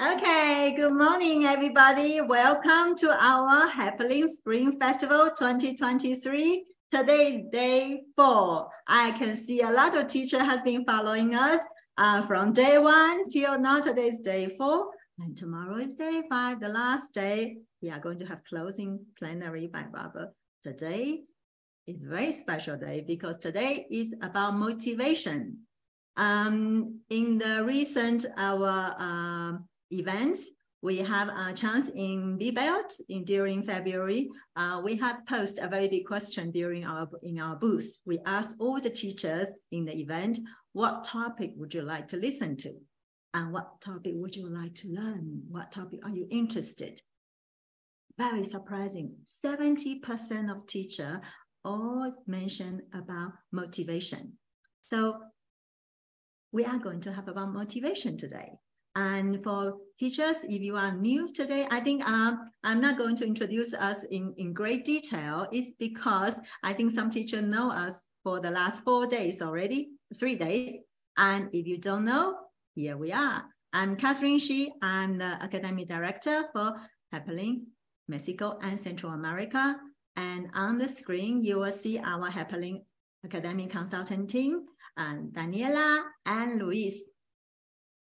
Okay, good morning, everybody. Welcome to our Helbling Spring Festival 2023. Today is day four. I can see a lot of teacher has been following us uh, from day one till now. Today is day four, and tomorrow is day five, the last day. We are going to have closing plenary by Robert. Today is a very special day because today is about motivation. Um, in the recent our uh, events. We have a chance in B-Belt in during February. Uh, we have posed a very big question during our in our booth. We asked all the teachers in the event, what topic would you like to listen to? And what topic would you like to learn? What topic are you interested? Very surprising, 70% of teacher all mention about motivation. So we are going to have about motivation today. And for teachers, if you are new today, I think um, I'm not going to introduce us in, in great detail. It's because I think some teachers know us for the last four days already, three days. And if you don't know, here we are. I'm Catherine Shi. I'm the Academic Director for Helbling Mexico and Central America. And on the screen, you will see our Helbling Academic Consultant team, and Daniela and Luis.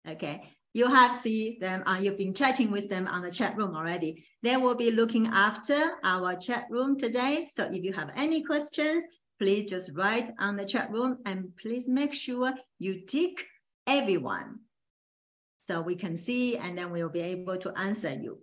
Okay, you have seen them, uh, you've been chatting with them on the chat room already. They will be looking after our chat room today. So if you have any questions, please just write on the chat room and please make sure you tick everyone. So we can see and then we'll be able to answer you.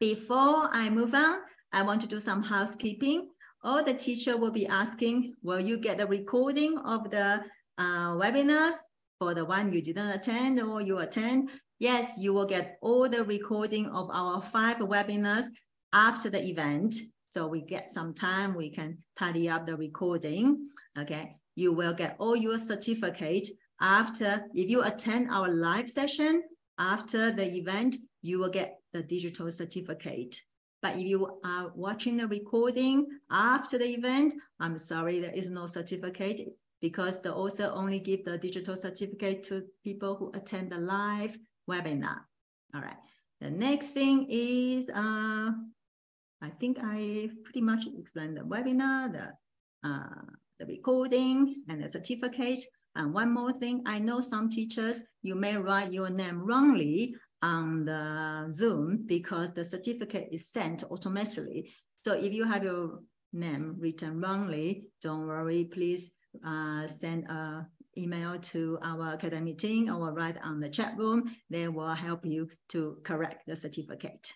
Before I move on, I want to do some housekeeping. All the teacher will be asking, will you get the recording of the uh, webinars for the one you didn't attend or you attend, yes, you will get all the recording of our five webinars after the event. So we get some time, we can tidy up the recording, okay? You will get all your certificate after, if you attend our live session, after the event, you will get the digital certificate. But if you are watching the recording after the event, I'm sorry, there is no certificate because the author only give the digital certificate to people who attend the live webinar. All right. The next thing is, uh, I think I pretty much explained the webinar, the, uh, the recording and the certificate. And one more thing, I know some teachers, you may write your name wrongly on the Zoom because the certificate is sent automatically. So if you have your name written wrongly, don't worry, please uh, send an email to our academic team or write on the chat room. They will help you to correct the certificate.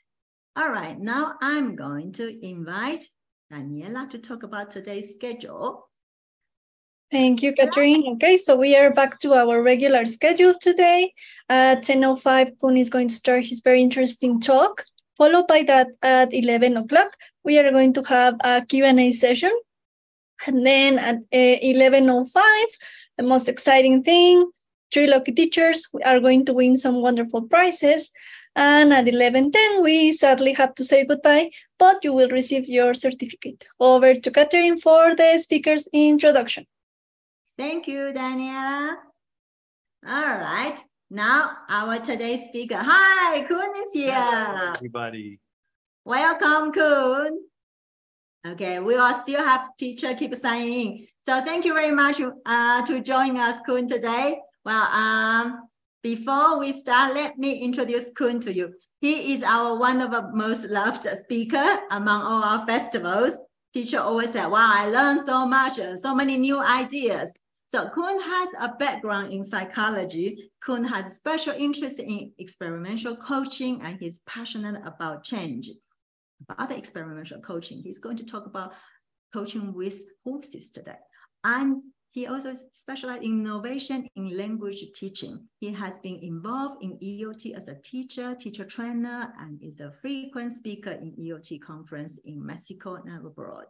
All right, now I'm going to invite Daniela to talk about today's schedule. Thank you, Catherine. Okay, so we are back to our regular schedule today. At 10.05, Koen is going to start his very interesting talk. Followed by that, at 11 o'clock, we are going to have a Q&A session and then at uh, eh, 11.05, the most exciting thing, three lucky teachers are going to win some wonderful prizes. And at 11.10, we sadly have to say goodbye, but you will receive your certificate. Over to Catherine for the speaker's introduction. Thank you, Daniela. All right. Now, our today's speaker. Hi, Koen is here. Hello, everybody. Welcome, Koen. Okay, we will still have teacher keep signing So thank you very much uh, to join us, Koen, today. Well, um, before we start, let me introduce Koen to you. He is our one of the most loved speaker among all our festivals. Teacher always said, wow, I learned so much, uh, so many new ideas. So Koen has a background in psychology. Koen has special interest in experiential coaching and he's passionate about change about experiential coaching. He's going to talk about coaching with horses today. And he also specialized in innovation in language teaching. He has been involved in ELT as a teacher, teacher trainer, and is a frequent speaker in ELT conference in Mexico and abroad.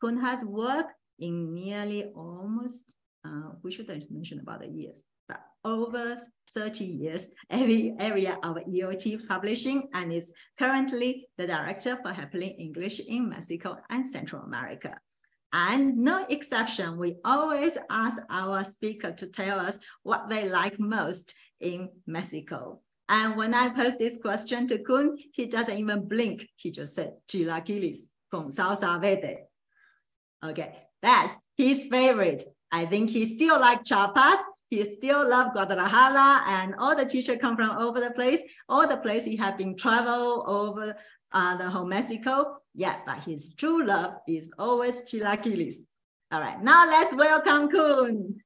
Koen has worked in nearly almost, uh, we shouldn't mention about the years, over 30 years every area of ELT publishing and is currently the director for Helbling English in Mexico and Central America. And no exception, we always ask our speaker to tell us what they like most in Mexico. And when I post this question to Koen, he doesn't even blink. He just said, Chilaquiles con salsa verde. Okay, that's his favorite. I think he still likes Chiapas. He still love Guadalajara and all the teachers come from over the place. All the place he have been travel over uh, the whole Mexico. Yeah, but his true love is always chilaquiles. All right, now let's welcome Koen.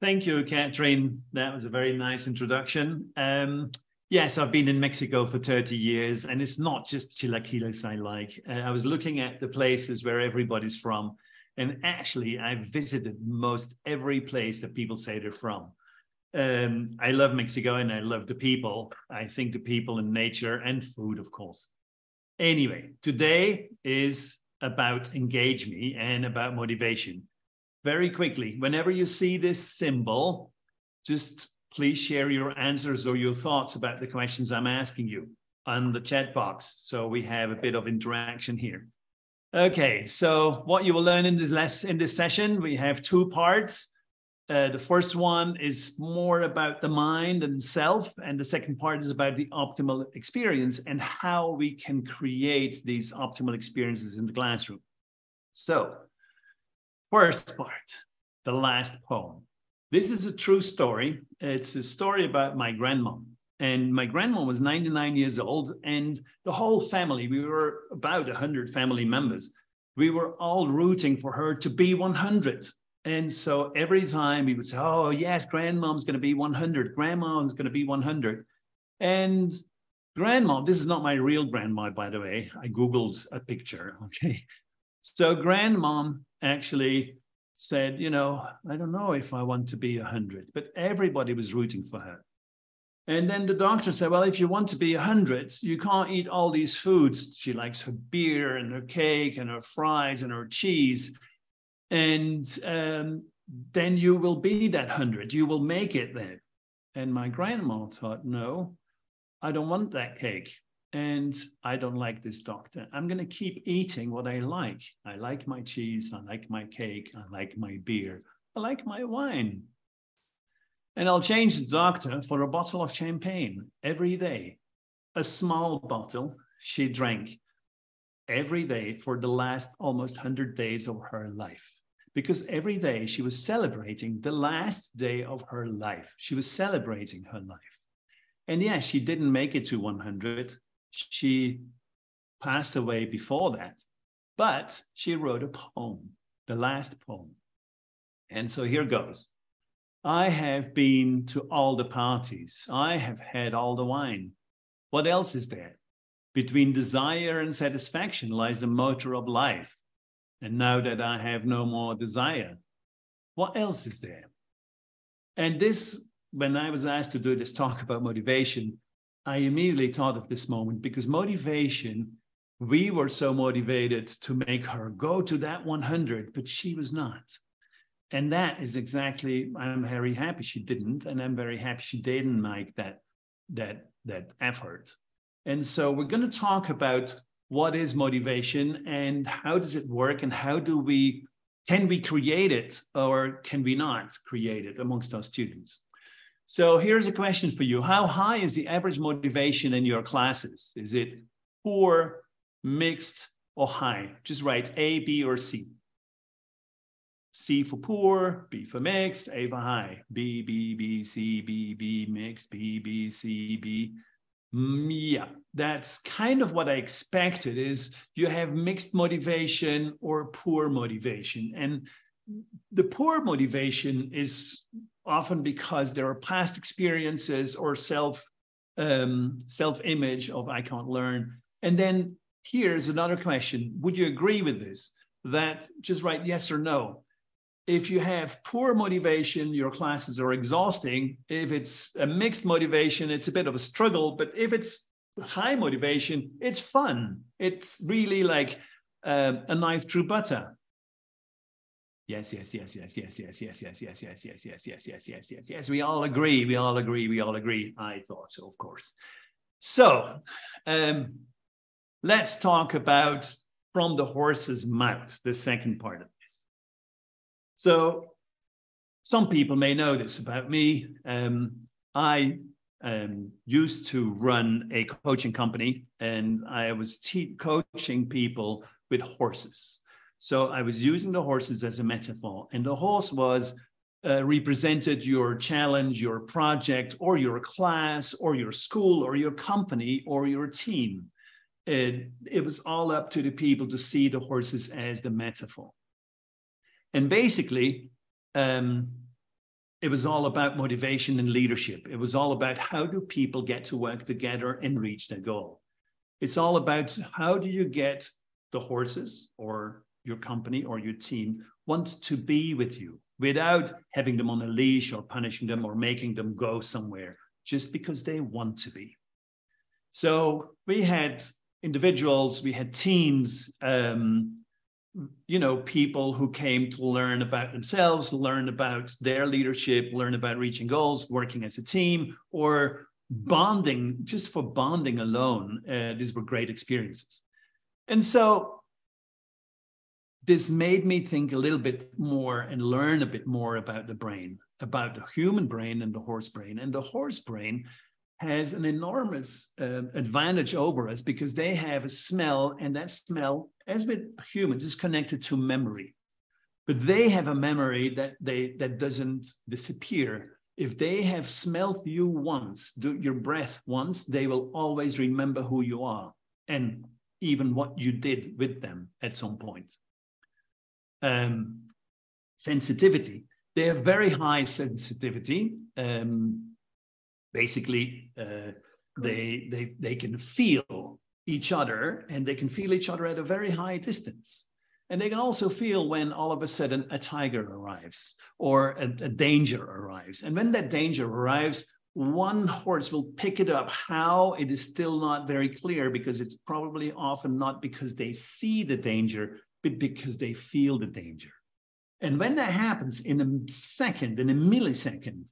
Thank you, Catherine. That was a very nice introduction. Um, yes, I've been in Mexico for 30 years, and it's not just chilaquiles I like. Uh, I was looking at the places where everybody's from, and actually, I've visited most every place that people say they're from. Um, I love Mexico and I love the people. I think the people and nature and food, of course. Anyway, today is about engage me and about motivation very quickly, whenever you see this symbol, just please share your answers or your thoughts about the questions I'm asking you on the chat box. So we have a bit of interaction here. Okay, so what you will learn in this lesson, in this session, we have two parts. Uh, the first one is more about the mind and self, and the second part is about the optimal experience and how we can create these optimal experiences in the classroom. So First part, the last poem. This is a true story. It's a story about my grandma. And my grandma was 99 years old, and the whole family, we were about 100 family members, we were all rooting for her to be 100. And so every time we would say, Oh, yes, grandmom's going to be 100, grandma's going to be 100. And grandma, this is not my real grandma, by the way. I Googled a picture. Okay. So grandmom actually said, you know, I don't know if I want to be 100, but everybody was rooting for her. And then the doctor said, well, if you want to be 100, you can't eat all these foods. She likes her beer and her cake and her fries and her cheese. And um, then you will be that 100. You will make it then. And my grandma thought, no, I don't want that cake and I don't like this doctor. I'm going to keep eating what I like. I like my cheese. I like my cake. I like my beer. I like my wine. And I'll change the doctor for a bottle of champagne every day. A small bottle she drank every day for the last almost 100 days of her life. Because every day she was celebrating the last day of her life. She was celebrating her life. And yes, she didn't make it to 100, she passed away before that, but she wrote a poem, the last poem. And so here goes. I have been to all the parties. I have had all the wine. What else is there? Between desire and satisfaction lies the motor of life. And now that I have no more desire, what else is there? And this, when I was asked to do this talk about motivation, I immediately thought of this moment because motivation, we were so motivated to make her go to that 100, but she was not. And that is exactly, I'm very happy she didn't. And I'm very happy she didn't make that, that, that effort. And so we're going to talk about what is motivation and how does it work and how do we, can we create it or can we not create it amongst our students? So here's a question for you. How high is the average motivation in your classes? Is it poor, mixed, or high? Just write A, B, or C. C for poor, B for mixed, A for high. B, B, B, C, B, B, mixed, B, B, C, B. Mm, yeah, that's kind of what I expected is you have mixed motivation or poor motivation. And the poor motivation is often because there are past experiences or self um, self image of I can't learn. And then here's another question: Would you agree with this? That just write yes or no. If you have poor motivation, your classes are exhausting. If it's a mixed motivation, it's a bit of a struggle. But if it's high motivation, it's fun. It's really like uh, a knife through butter. Yes, yes, yes, yes, yes, yes, yes, yes, yes, yes, yes, yes, yes, yes, yes, yes, yes. We all agree. We all agree. We all agree. I thought so, of course. So, um, let's talk about from the horse's mouth, the second part of. So, some people may know this about me. Um, I um, used to run a coaching company and I was coaching people with horses. So I was using the horses as a metaphor, and the horse was uh, represented your challenge, your project, or your class, or your school, or your company, or your team. It, it was all up to the people to see the horses as the metaphor. And basically, um, it was all about motivation and leadership. It was all about how do people get to work together and reach their goal. It's all about how do you get the horses or your company or your team want to be with you without having them on a leash or punishing them or making them go somewhere just because they want to be. So we had individuals, we had teams, um, you know, people who came to learn about themselves, learn about their leadership, learn about reaching goals, working as a team, or bonding, just for bonding alone. Uh, these were great experiences. And so this made me think a little bit more and learn a bit more about the brain, about the human brain and the horse brain. And the horse brain has an enormous uh, advantage over us because they have a smell, and that smell, as with humans, is connected to memory. But they have a memory that they that doesn't disappear. If they have smelled you once, do your breath once, they will always remember who you are and even what you did with them at some point um, sensitivity. They have very high sensitivity. Um, basically, uh, they, they, they can feel each other and they can feel each other at a very high distance. And they can also feel when all of a sudden a tiger arrives or a, a, danger arrives. And when that danger arrives, one horse will pick it up. How it is still not very clear because it's probably often not because they see the danger, but because they feel the danger. And when that happens in a second, in a millisecond,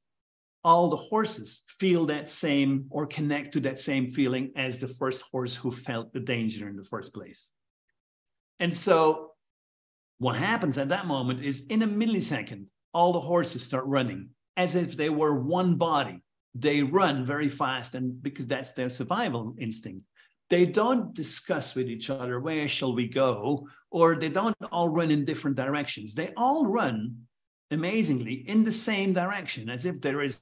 all the horses feel that same or connect to that same feeling as the first horse who felt the danger in the first place. And so what happens at that moment is in a millisecond, all the horses start running as if they were one body. They run very fast and because that's their survival instinct. They don't discuss with each other, where shall we go? Or they don't all run in different directions. They all run amazingly in the same direction, as if there is,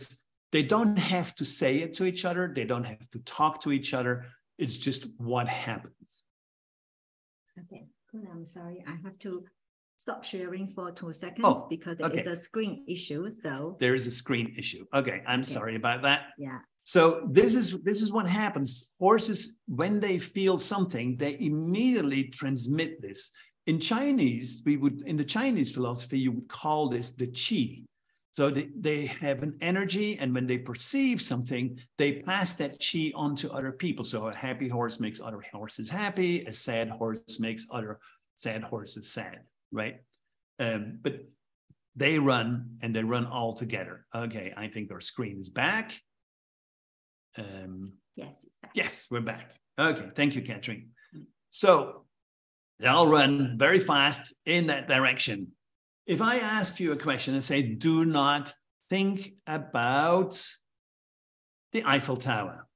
they don't have to say it to each other. They don't have to talk to each other. It's just what happens. Okay, good. I'm sorry. I have to stop sharing for two seconds Oh, because there is okay. a screen issue. So There is a screen issue. Okay, I'm Okay. sorry about that. yeah, So this is this is what happens. Horses, when they feel something, they immediately transmit this. In Chinese, we would in the Chinese philosophy, you would call this the qi. So they, they have an energy, and when they perceive something, they pass that qi on to other people. So a happy horse makes other horses happy, a sad horse makes other sad horses sad, right? Um, but they run and they run all together. Okay, I think our screen is back. Um, yes, it's back. yes, we're back. Okay, thank you, Catherine. So they all run very fast in that direction. If I ask you a question and say, do not think about the Eiffel Tower,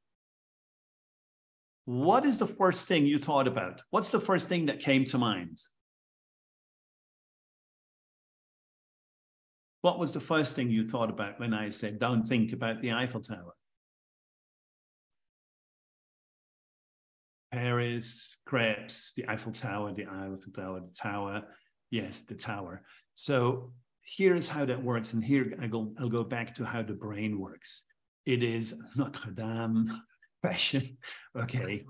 what is the first thing you thought about? What's the first thing that came to mind? What was the first thing you thought about when I said, don't think about the Eiffel Tower? Paris, crepes, the Eiffel Tower, the Eiffel Tower, the tower. Yes, the tower. So here's how that works. And here I go, I'll go back to how the brain works. It is Notre Dame fashion. Okay.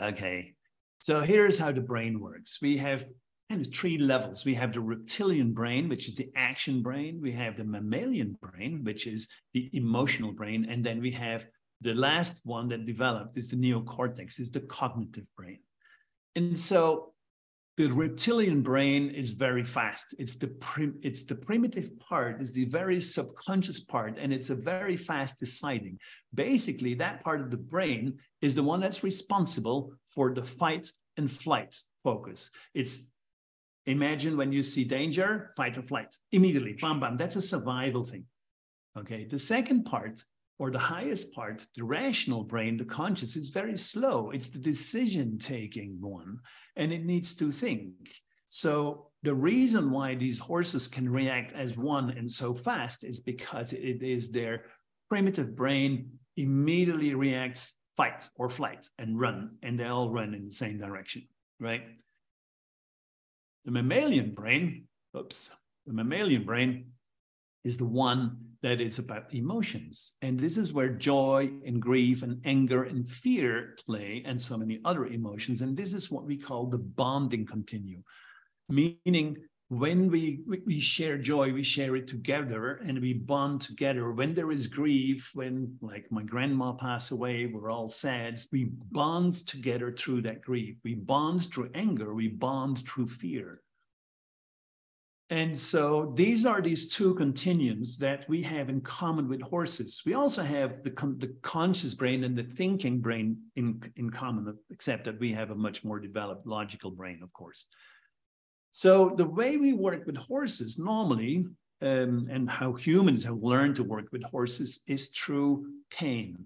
Okay. So here's how the brain works. We have kind of three levels. We have the reptilian brain, which is the action brain. We have the mammalian brain, which is the emotional brain. And then we have the last one that developed is the neocortex, is the cognitive brain. And so the reptilian brain is very fast. It's the prim- it's the primitive part, is the very subconscious part, and it's a very fast deciding. Basically, that part of the brain is the one that's responsible for the fight and flight focus. It's imagine when you see danger, fight or flight, immediately, bam, bam. That's a survival thing. Okay. The second part or the highest part, the rational brain, the conscious, is very slow. It's the decision taking one, and it needs to think. So, the reason why these horses can react as one and so fast is because it is their primitive brain immediately reacts fight or flight and run, and they all run in the same direction, right? The mammalian brain, oops, the mammalian brain is the one that is about emotions. And this is where joy and grief and anger and fear play, and so many other emotions. And this is what we call the bonding continuum, meaning when we, we share joy, we share it together and we bond together. When there is grief, when like my grandma passed away, we're all sad. We bond together through that grief. We bond through anger. We bond through fear. And so these are these two continuums that we have in common with horses. We also have the, the conscious brain and the thinking brain in, in common, except that we have a much more developed logical brain, of course. So the way we work with horses normally, um, and how humans have learned to work with horses is through pain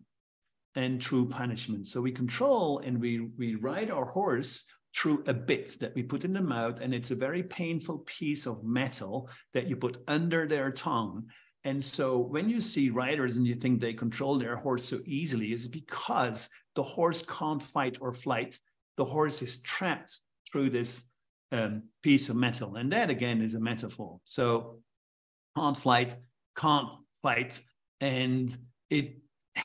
and through punishment. So we control and we, we ride our horse through a bit that we put in the mouth, and it's a very painful piece of metal that you put under their tongue. And so when you see riders and you think they control their horse so easily, is because the horse can't fight or flight. The horse is trapped through this um, piece of metal. And that again is a metaphor. So can't flight, can't fight, and it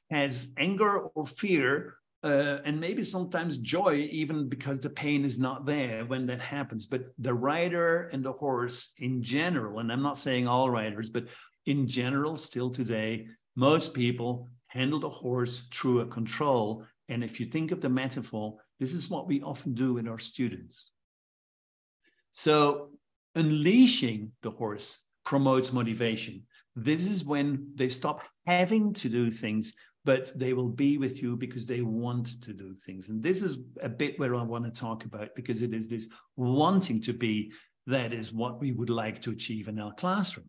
has anger or fear uh, and maybe sometimes joy, even because the pain is not there when that happens. But the rider and the horse in general, and I'm not saying all riders, but in general, still today, most people handle the horse through a control. And if you think of the metaphor, this is what we often do with our students. So, unleashing the horse promotes motivation. This is when they stop having to do things but they will be with you because they want to do things. And this is a bit where I want to talk about because it is this wanting to be that is what we would like to achieve in our classroom.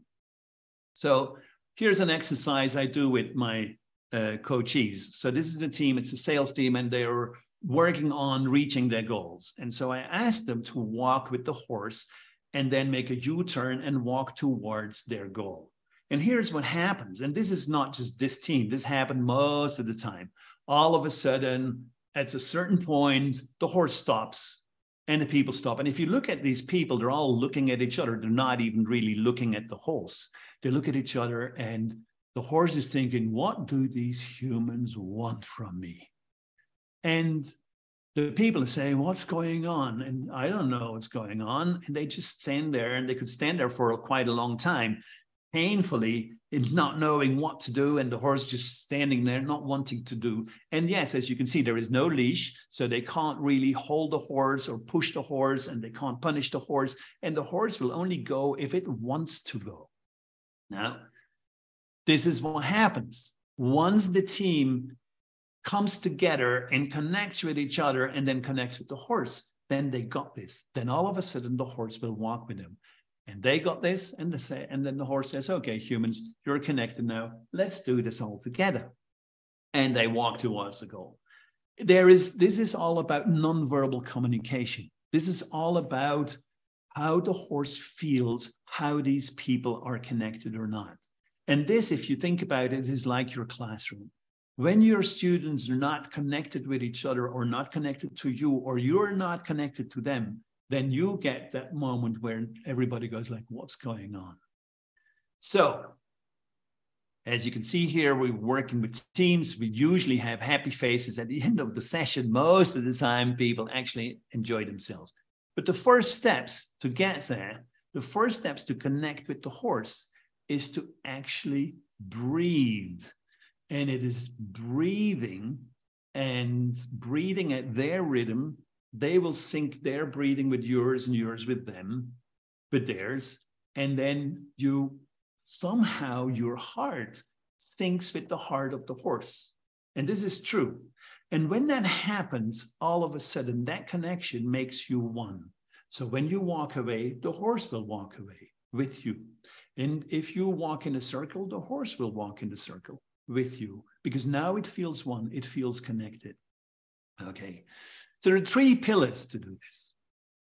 So here's an exercise I do with my uh, coachees. So this is a team, it's a sales team, and they're working on reaching their goals. And so I asked them to walk with the horse and then make a U-turn and walk towards their goal. And here's what happens. And this is not just this team, this happened most of the time. All of a sudden, at a certain point, the horse stops and the people stop. And if you look at these people, they're all looking at each other. They're not even really looking at the horse. They look at each other, and the horse is thinking, What do these humans want from me? And the people are saying, What's going on? And I don't know what's going on. And they just stand there and they could stand there for quite a long time painfully in not knowing what to do and the horse just standing there not wanting to do. And yes as you can see there is no leash so they can't really hold the horse or push the horse and they can't punish the horse and the horse will only go if it wants to go. Now this is what happens. Once the team comes together and connects with each other and then connects with the horse then they got this. Then all of a sudden the horse will walk with them and they got this, and they say, and then the horse says, "Okay, humans, you're connected now. Let's do this all together." And they walk towards the goal. There is this is all about nonverbal communication. This is all about how the horse feels, how these people are connected or not. And this, if you think about it, is like your classroom. When your students are not connected with each other or not connected to you, or you're not connected to them, then you get that moment where everybody goes like, what's going on? So as you can see here, we're working with teams. We usually have happy faces at the end of the session. Most of the time, people actually enjoy themselves. But the first steps to get there, the first steps to connect with the horse is to actually breathe. And it is breathing and breathing at their rhythm they will sync their breathing with yours and yours with them, with theirs. And then you somehow your heart syncs with the heart of the horse. And this is true. And when that happens, all of a sudden that connection makes you one. So when you walk away, the horse will walk away with you. And if you walk in a circle, the horse will walk in the circle with you because now it feels one, it feels connected. Okay. So there are three pillars to do this.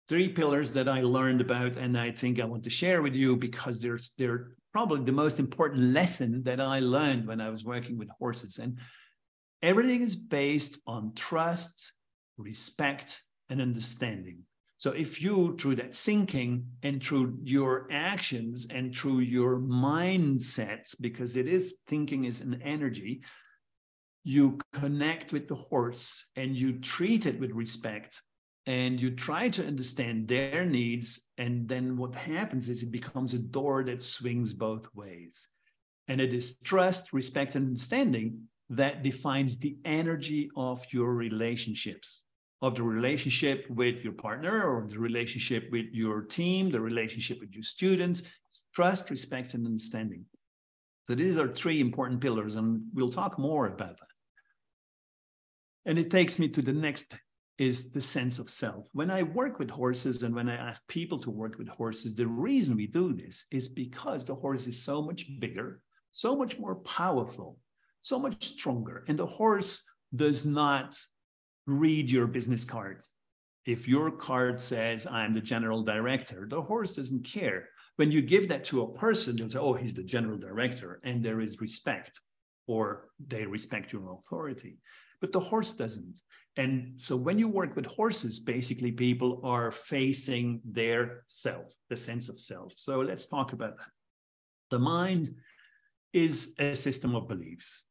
Three pillars that I learned about, and I think I want to share with you because they're, they're probably the most important lesson that I learned when I was working with horses. And everything is based on trust, respect, and understanding. So if you, through that thinking and through your actions and through your mindsets, because it is thinking is an energy, you connect with the horse and you treat it with respect and you try to understand their needs. And then what happens is it becomes a door that swings both ways. And it is trust, respect, and understanding that defines the energy of your relationships of the relationship with your partner or the relationship with your team, the relationship with your students, trust, respect, and understanding. So these are three important pillars, and we'll talk more about that. And it takes me to the next is the sense of self. When I work with horses and when I ask people to work with horses, the reason we do this is because the horse is so much bigger, so much more powerful, so much stronger. And the horse does not read your business card. If your card says, I'm the general director, the horse doesn't care. When you give that to a person, they'll say, oh, he's the general director, and there is respect, or they respect your authority. But the horse doesn't. And so when you work with horses, basically people are facing their self, the sense of self. So let's talk about that. The mind is a system of beliefs.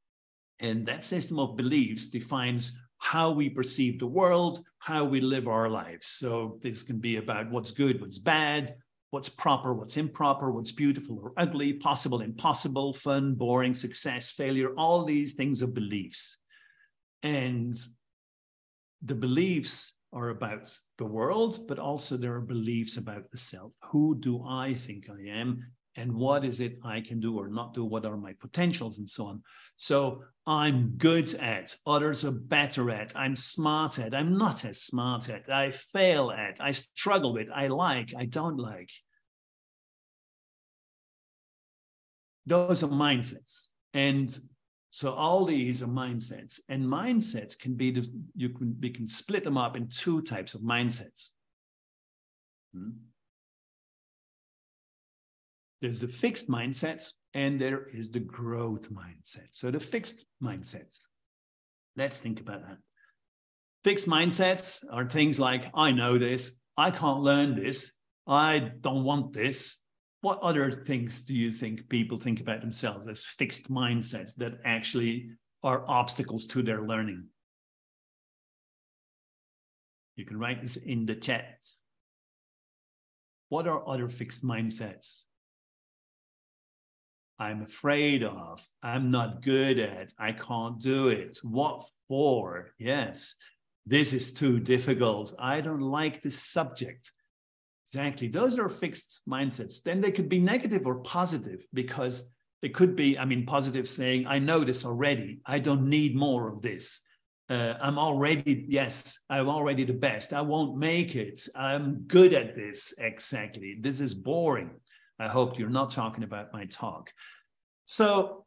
And that system of beliefs defines how we perceive the world, how we live our lives. So this can be about what's good, what's bad, what's proper, what's improper, what's beautiful or ugly, possible, impossible, fun, boring, success, failure. All these things are beliefs. And the beliefs are about the world, but also there are beliefs about the self. Who do I think I am? and what is it I can do or not do? What are my potentials and so on? So I'm good at, others are better at, I'm smart at, I'm not as smart at, I fail at, I struggle with, I like, I don't like. Those are mindsets. And so all these are mindsets. And mindsets can be, the, you can, we can split them up in two types of mindsets. Hmm? There's the fixed mindsets and there is the growth mindset. So the fixed mindsets, let's think about that. Fixed mindsets are things like, I know this, I can't learn this, I don't want this. What other things do you think people think about themselves as fixed mindsets that actually are obstacles to their learning? You can write this in the chat. What are other fixed mindsets? I'm afraid of, I'm not good at, I can't do it. What for? Yes, this is too difficult. I don't like this subject. Exactly. Those are fixed mindsets. Then they could be negative or positive because it could be, I mean, positive saying, I know this already. I don't need more of this. Uh, I'm already, yes, I'm already the best. I won't make it. I'm good at this. Exactly. This is boring. I hope you're not talking about my talk. So,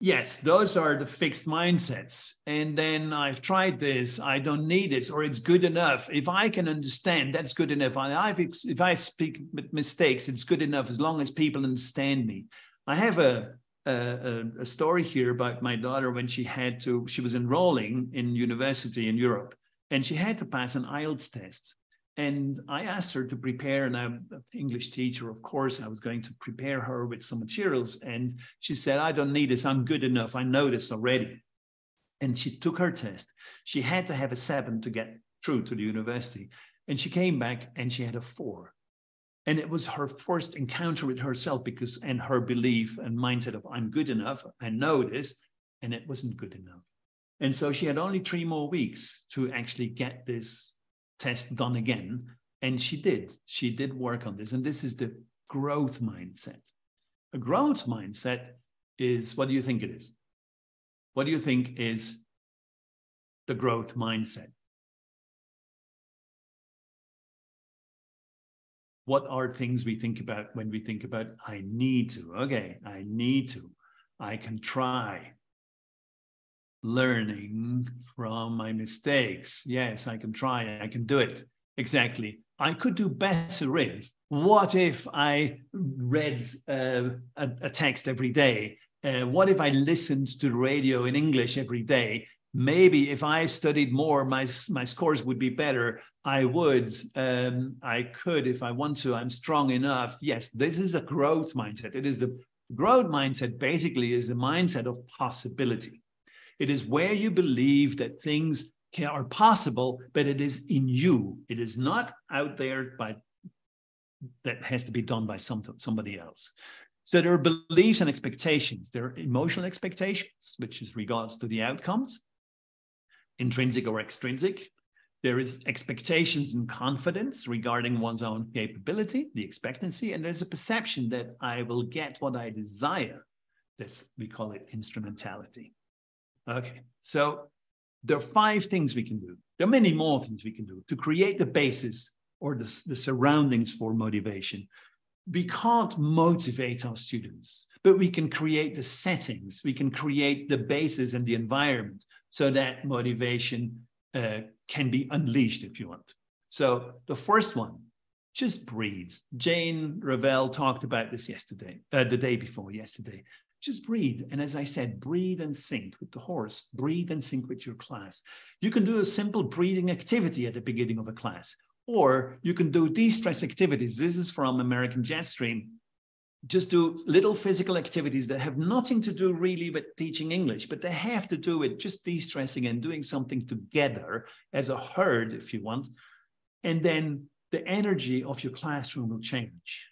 yes, those are the fixed mindsets. And then I've tried this, I don't need this, or it's good enough. If I can understand, that's good enough. I, if I speak with mistakes, it's good enough as long as people understand me. I have a, a, a story here about my daughter when she had to, she was enrolling in university in Europe and she had to pass an IELTS test. And I asked her to prepare, and I'm an English teacher, of course, I was going to prepare her with some materials. And she said, I don't need this, I'm good enough, I know this already. And she took her test. She had to have a seven to get through to the university. And she came back and she had a four. And it was her first encounter with herself because, and her belief and mindset of, I'm good enough, I know this, and it wasn't good enough. And so she had only three more weeks to actually get this test done again. And she did. She did work on this. And this is the growth mindset. A growth mindset is what do you think it is? What do you think is the growth mindset? What are things we think about when we think about, I need to? Okay, I need to. I can try. Learning from my mistakes. Yes, I can try, I can do it. Exactly. I could do better if. What if I read uh, a, a, text every day? Uh, what if I listened to the radio in English every day? Maybe if I studied more, my, my scores would be better. I would, um, I could if I want to. I'm strong enough. Yes, this is a growth mindset. It is the growth mindset, basically, is the mindset of possibility. It is where you believe that things can, are possible, but it is in you. It is not out there by that has to be done by some, somebody else. So there are beliefs and expectations. There are emotional expectations, which is regards to the outcomes, intrinsic or extrinsic. There is expectations and confidence regarding one's own capability, the expectancy, and there's a perception that I will get what I desire. This we call it instrumentality. Okay, so there are five things we can do. There are many more things we can do to create the basis or the, the surroundings for motivation. We can't motivate our students, but we can create the settings, we can create the basis and the environment so that motivation uh, can be unleashed if you want. So the first one, just breathe. Jane Revell talked about this yesterday, uh, the day before yesterday just breathe. And as I said, breathe and sync with the horse, breathe and sync with your class. You can do a simple breathing activity at the beginning of a class, or you can do de-stress activities. This is from American Jetstream. Just do little physical activities that have nothing to do really with teaching English, but they have to do with just de-stressing and doing something together as a herd, if you want. And then the energy of your classroom will change.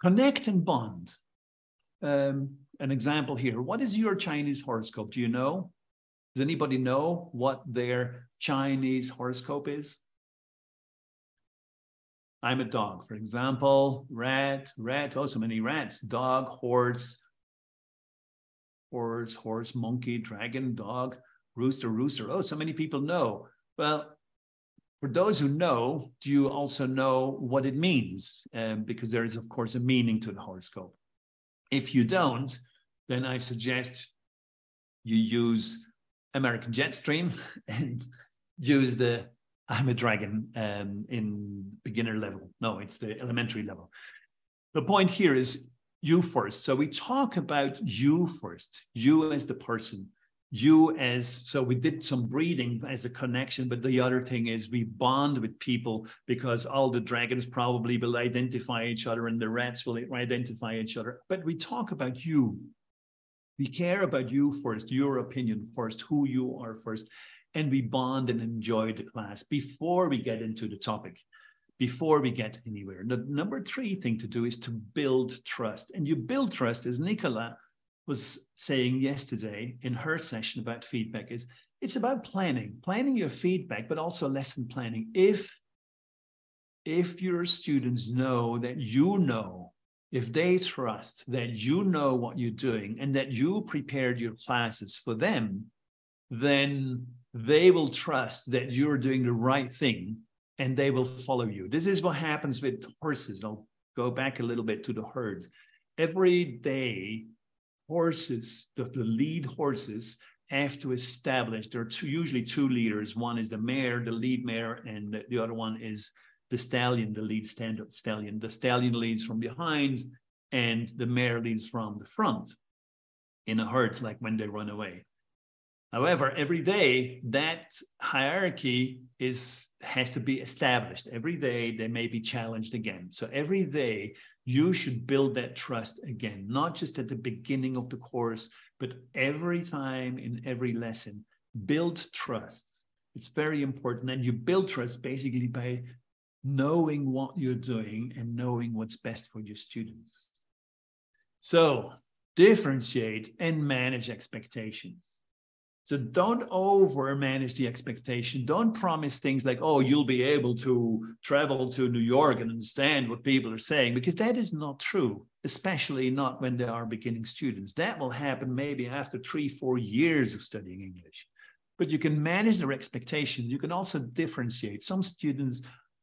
Connect and bond. Um, an example here. What is your Chinese horoscope? Do you know? Does anybody know what their Chinese horoscope is? I'm a dog, for example, rat, rat, oh, so many rats, dog, horse, horse, horse, monkey, dragon, dog, rooster, rooster. Oh, so many people know. Well, for those who know, do you also know what it means? Um, because there is, of course, a meaning to the horoscope. If you don't, then I suggest you use American Jetstream and use the I'm a dragon um, in beginner level. No, it's the elementary level. The point here is you first. So we talk about you first, you as the person, you as so we did some breathing as a connection but the other thing is we bond with people because all the dragons probably will identify each other and the rats will identify each other. But we talk about you. We care about you first your opinion first who you are first and we bond and enjoy the class before we get into the topic before we get anywhere. The number three thing to do is to build trust. And you build trust as nicola was saying yesterday in her session about feedback is it's about planning, planning your feedback, but also lesson planning. If if your students know that you know, if they trust that you know what you're doing and that you prepared your classes for them, then they will trust that you're doing the right thing and they will follow you. This is what happens with horses. I'll go back a little bit to the herd. Every day, horses, the, the lead horses, have to establish there are two, usually two leaders. One is the mare, the lead mare, and the, the other one is the stallion, the lead standard stallion. The stallion leads from behind, and the mare leads from the front in a herd, like when they run away. However, every day that hierarchy is has to be established. Every day they may be challenged again. So every day you should build that trust again, not just at the beginning of the course, but every time in every lesson. Build trust. It's very important. And you build trust basically by knowing what you're doing and knowing what's best for your students. So differentiate and manage expectations. So don't over manage the expectation. Don't promise things like, oh, you'll be able to travel to New York and understand what people are saying, because that is not true, especially not when they are beginning students. That will happen maybe after three, four years of studying English. But you can manage their expectations. You can also differentiate. Some students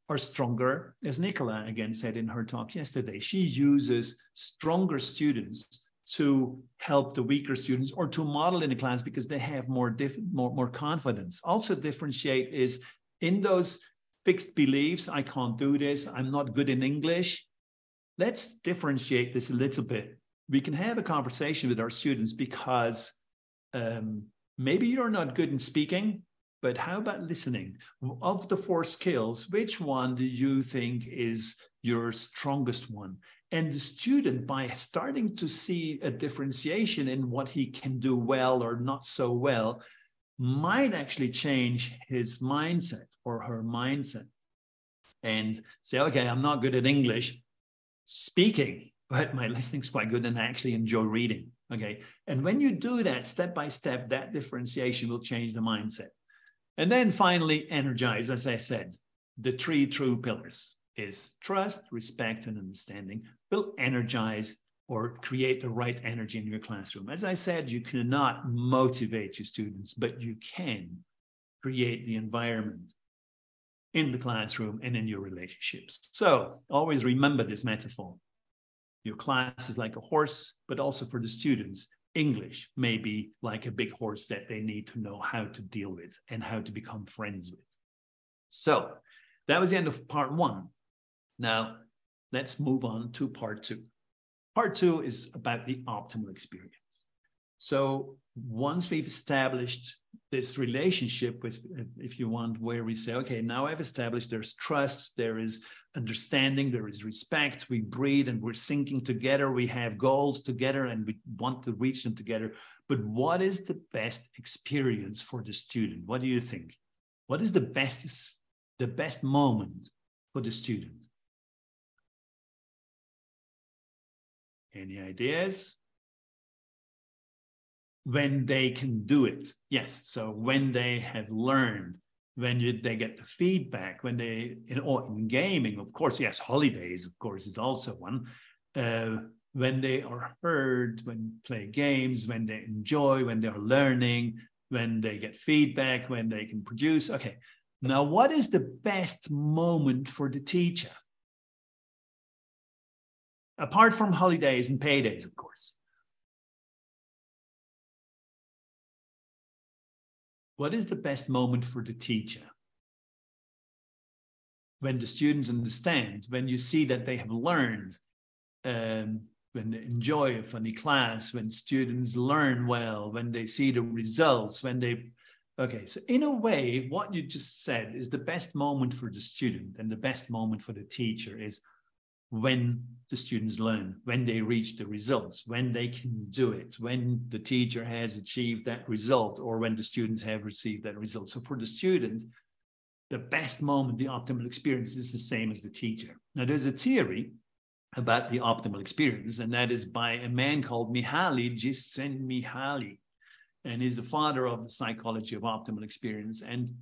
are stronger, as Nicola again said in her talk yesterday. She uses stronger students to help the weaker students or to model in the class because they have more, more, more confidence. Also differentiate is in those fixed beliefs, I can't do this, I'm not good in English. Let's differentiate this a little bit. We can have a conversation with our students because um, maybe you're not good in speaking, but how about listening? Of the four skills, which one do you think is your strongest one? And the student, by starting to see a differentiation in what he can do well or not so well, might actually change his mindset or her mindset and say, okay, I'm not good at English speaking, but my listening's quite good and I actually enjoy reading. Okay. And when you do that step by step, that differentiation will change the mindset. And then finally, energize, as I said, the three true pillars is trust, respect, and understanding will energize or create the right energy in your classroom. As I said, you cannot motivate your students, but you can create the environment in the classroom and in your relationships. So always remember this metaphor. Your class is like a horse, but also for the students, English may be like a big horse that they need to know how to deal with and how to become friends with. So that was the end of part one. Now, let's move on to part two. Part two is about the optimal experience. So once we've established this relationship with, uh, if you want, where we say, okay, now I've established there's trust, there is understanding, there is respect, we breathe and we're syncing together, we have goals together and we want to reach them together. But what is the best experience for the student? What do you think? What is the best, the best moment for the student? Any ideas? When they can do it. Yes. So when they have learned, when you, they get the feedback, when they, in, or in gaming, of course, yes, holidays, of course, is also one. Uh, when they are heard, when play games, when they enjoy, when they're learning, when they get feedback, when they can produce. Okay. Now, what is the best moment for the teacher? Apart from holidays and paydays, of course. What is the best moment for the teacher? When the students understand, when you see that they have learned, um, when they enjoy a funny class, when students learn well, when they see the results, when they Okay, so in a way, what you just said is the best moment for the student and the best moment for the teacher is when the students learn, when they reach the results, when they can do it, when the teacher has achieved that result, or when the students have received that result. So for the student, the best moment, the optimal experience is the same as the teacher. Now, there's a theory about the optimal experience, and that is by a man called Mihaly Csikszentmihalyi, and he's the father of the psychology of optimal experience. And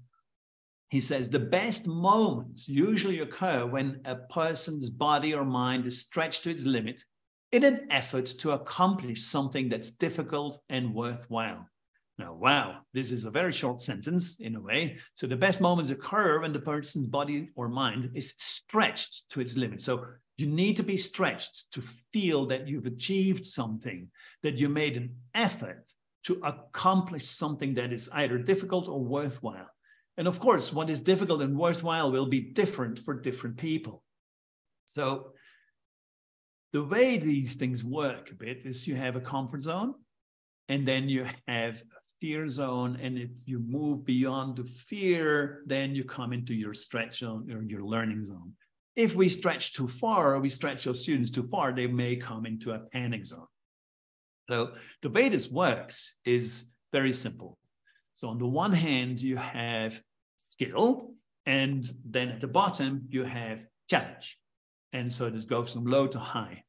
he says the best moments usually occur when a person's body or mind is stretched to its limit in an effort to accomplish something that's difficult and worthwhile. Now, wow, this is a very short sentence in a way. So the best moments occur when the person's body or mind is stretched to its limit. So you need to be stretched to feel that you've achieved something, that you made an effort to accomplish something that is either difficult or worthwhile. And of course, what is difficult and worthwhile will be different for different people. So the way these things work a bit is you have a comfort zone, and then you have a fear zone. And if you move beyond the fear, then you come into your stretch zone or your learning zone. If we stretch too far or we stretch our students too far, they may come into a panic zone. So the way this works is very simple. So on the one hand, you have skill, and then at the bottom, you have challenge. And so this goes from low to high.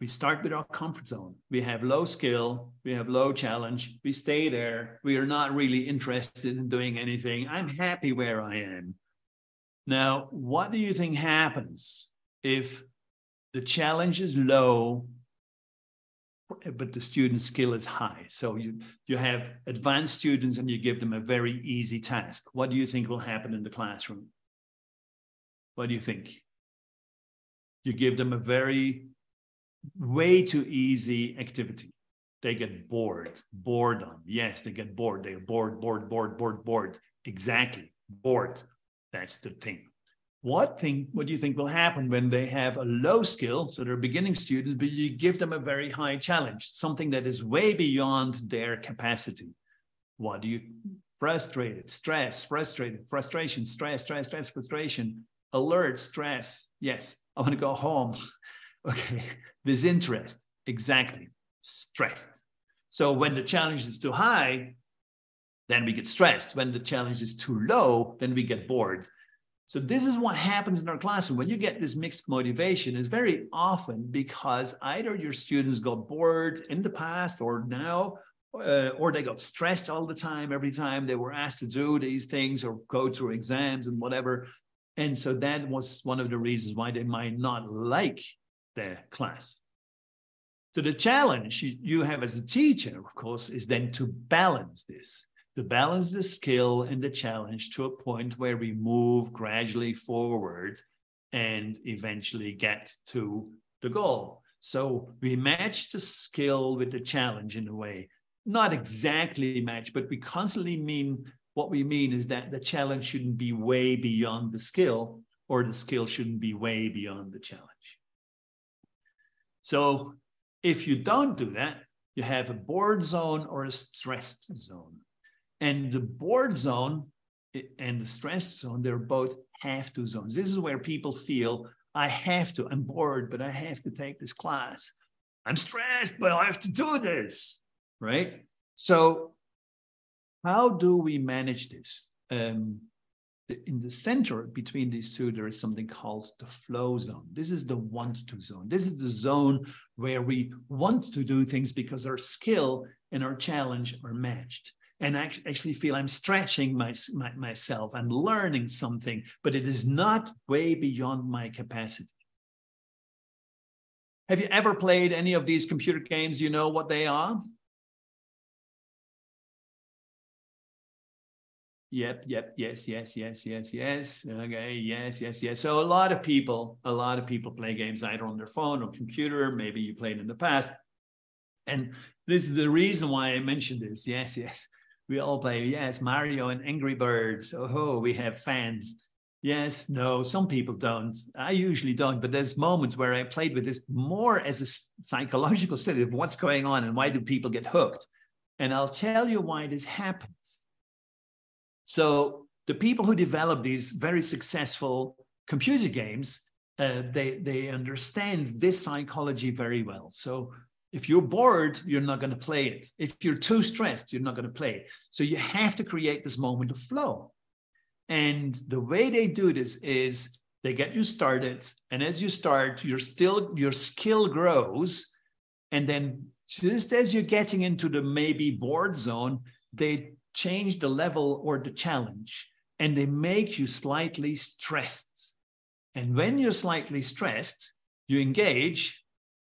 We start with our comfort zone. We have low skill, we have low challenge, we stay there. We are not really interested in doing anything. I'm happy where I am. Now, what do you think happens if the challenge is low but the student skill is high. So you, you have advanced students and you give them a very easy task. What do you think will happen in the classroom? What do you think? You give them a very way too easy activity. They get bored, boredom. Yes, they get bored. They're bored, bored, bored, bored, bored. Exactly, bored. That's the thing. What thing? What do you think will happen when they have a low skill? So they're beginning students, but you give them a very high challenge, something that is way beyond their capacity. What do you? Frustrated, stress, frustrated, frustration, stress, stress, stress, frustration, alert, stress. Yes, I want to go home. okay, disinterest, exactly, stressed. So when the challenge is too high, then we get stressed. When the challenge is too low, then we get bored. So this is what happens in our classroom. When you get this mixed motivation, it's very often because either your students got bored in the past or now, uh, or they got stressed all the time, every time they were asked to do these things or go through exams and whatever. And so that was one of the reasons why they might not like the class. So the challenge you have as a teacher, of course, is then to balance this to balance the skill and the challenge to a point where we move gradually forward and eventually get to the goal. So we match the skill with the challenge in a way. Not exactly match, but we constantly mean what we mean is that the challenge shouldn't be way beyond the skill, or the skill shouldn't be way beyond the challenge. So if you don't do that, you have a bored zone or a stressed zone. And the bored zone and the stress zone, they're both have to zones. This is where people feel I have to, I'm bored, but I have to take this class. I'm stressed, but I have to do this, right? So, how do we manage this? Um, in the center between these two, there is something called the flow zone. This is the want to zone. This is the zone where we want to do things because our skill and our challenge are matched and I actually feel I'm stretching my, my, myself, I'm learning something, but it is not way beyond my capacity. Have you ever played any of these computer games? You know what they are? Yep, yep, yes, yes, yes, yes, yes. Okay, yes, yes, yes. So a lot of people, a lot of people play games either on their phone or computer. Maybe you played in the past. And this is the reason why I mentioned this. Yes, yes we all play, yes, Mario and Angry Birds. Oh, we have fans. Yes, no, some people don't. I usually don't, but there's moments where I played with this more as a psychological study of what's going on and why do people get hooked. And I'll tell you why this happens. So the people who develop these very successful computer games, uh, they they understand this psychology very well. So if you're bored, you're not going to play it. If you're too stressed, you're not going to play it. So you have to create this moment of flow. And the way they do this is they get you started. And as you start, you're still, your skill grows. And then just as you're getting into the maybe bored zone, they change the level or the challenge and they make you slightly stressed. And when you're slightly stressed, you engage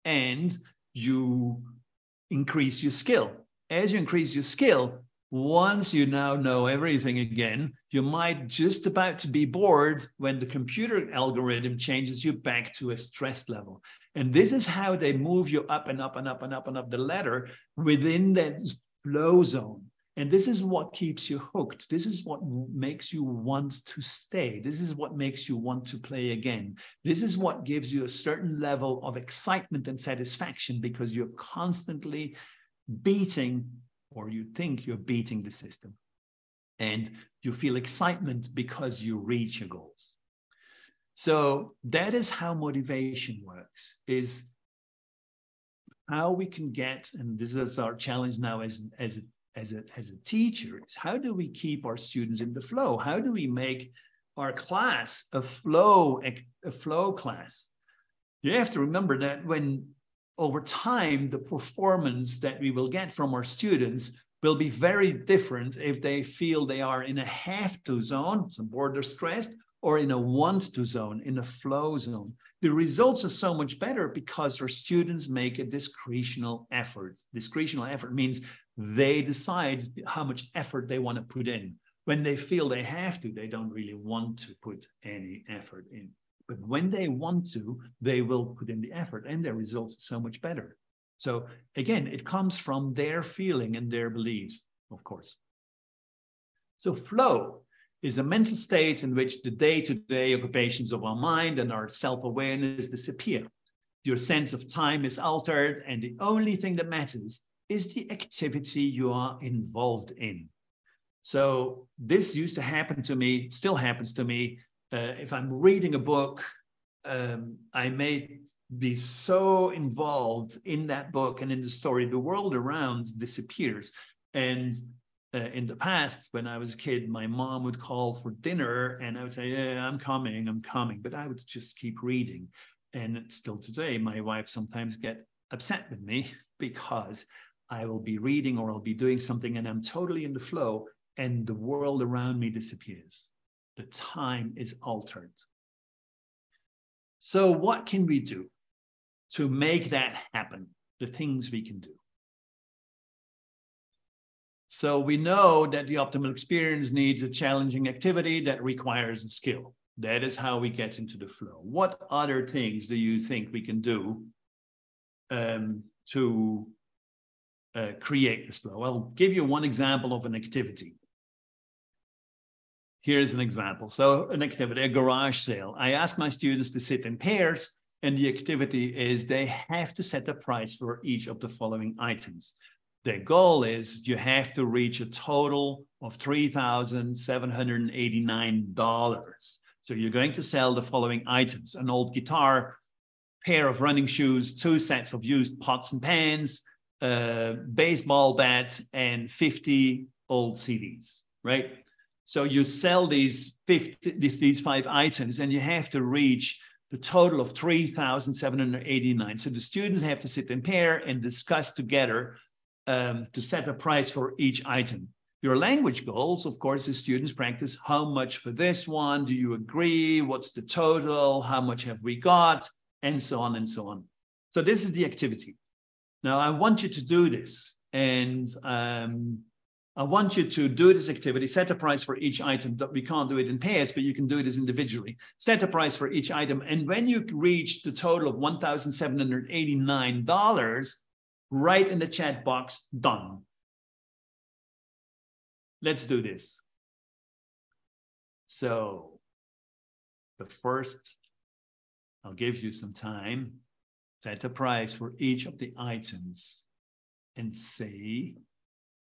and you increase your skill. As you increase your skill, once you now know everything again, you might just about to be bored when the computer algorithm changes you back to a stress level. And this is how they move you up and up and up and up and up the ladder within that flow zone. And this is what keeps you hooked. This is what makes you want to stay. This is what makes you want to play again. This is what gives you a certain level of excitement and satisfaction because you're constantly beating, or you think you're beating the system. And you feel excitement because you reach your goals. So that is how motivation works, is how we can get, and this is our challenge now as, as a as a, as a teacher is how do we keep our students in the flow? How do we make our class a flow, a flow class? You have to remember that when over time, the performance that we will get from our students will be very different if they feel they are in a have to zone, some border stressed, or in a want to zone, in a flow zone. The results are so much better because our students make a discretional effort. Discretional effort means they decide how much effort they want to put in. When they feel they have to, they don't really want to put any effort in. But when they want to, they will put in the effort and their results are so much better. So again, it comes from their feeling and their beliefs, of course. So flow is a mental state in which the day-to-day occupations of our mind and our self-awareness disappear. Your sense of time is altered, and the only thing that matters is the activity you are involved in. So this used to happen to me, still happens to me. Uh, if I'm reading a book, um, I may be so involved in that book and in the story, the world around disappears. And uh, in the past, when I was a kid, my mom would call for dinner and I would say, Yeah, I'm coming, I'm coming. But I would just keep reading. And still today, my wife sometimes get upset with me because I will be reading or I'll be doing something and I'm totally in the flow and the world around me disappears. The time is altered. So, what can we do to make that happen? The things we can do. So, we know that the optimal experience needs a challenging activity that requires a skill. That is how we get into the flow. What other things do you think we can do um, to uh, create this flow? I'll give you one example of an activity. Here's an example. So an activity, a garage sale. I ask my students to sit in pairs and the activity is they have to set a price for each of the following items. The goal is you have to reach a total of $3,789. So you're going to sell the following items, an old guitar, pair of running shoes, two sets of used pots and pans, a baseball bats and 50 old CDs, right? So you sell these 50, these, these five items and you have to reach the total of 3,789. So the students have to sit in pair and discuss together um, to set a price for each item. Your language goals, of course, the students practice how much for this one? Do you agree? What's the total? How much have we got? And so on and so on. So this is the activity. Now I want you to do this. And um, I want you to do this activity, set a price for each item. We can't do it in pairs, but you can do it as individually. Set a price for each item. And when you reach the total of $1,789, write in the chat box, done. Let's do this. So the first, I'll give you some time, set a price for each of the items and say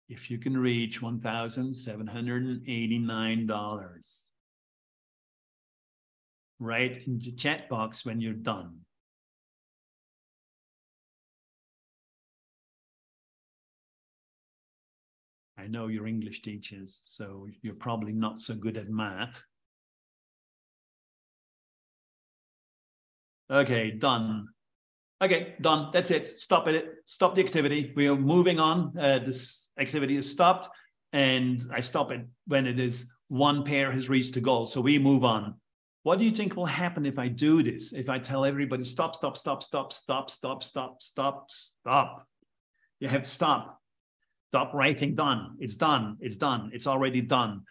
if you can reach $1,789. Write in the chat box when you're done. I know you're English teachers, so you're probably not so good at math. Okay, done. Okay, done. That's it. Stop it. Stop the activity. We are moving on. Uh, this activity is stopped, and I stop it when it is one pair has reached the goal. So we move on. What do you think will happen if I do this? If I tell everybody stop, stop, stop, stop, stop, stop, stop, stop, stop. You have to stop. Stop writing done. It's done. It's done. It's already done.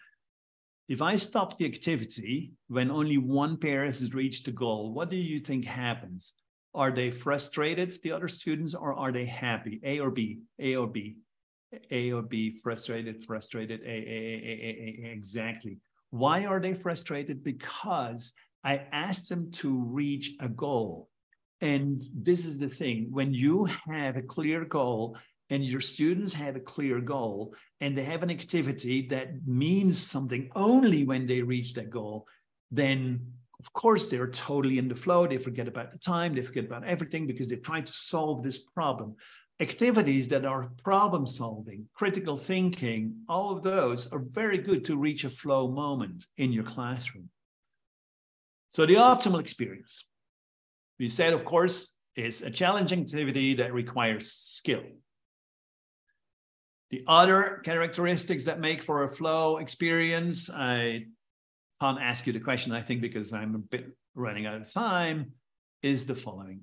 If I stop the activity when only one pair has reached the goal, what do you think happens? Are they frustrated, the other students, or are they happy? A or B? A or B? A or B, frustrated, frustrated, A, A, A, A, A, A, exactly. Why are they frustrated? Because I asked them to reach a goal. And this is the thing when you have a clear goal and your students have a clear goal and they have an activity that means something only when they reach that goal, then of course, they're totally in the flow. They forget about the time, they forget about everything because they're trying to solve this problem. Activities that are problem solving, critical thinking, all of those are very good to reach a flow moment in your classroom. So, the optimal experience, we said, of course, is a challenging activity that requires skill. The other characteristics that make for a flow experience, I can't ask you the question, I think, because I'm a bit running out of time, is the following.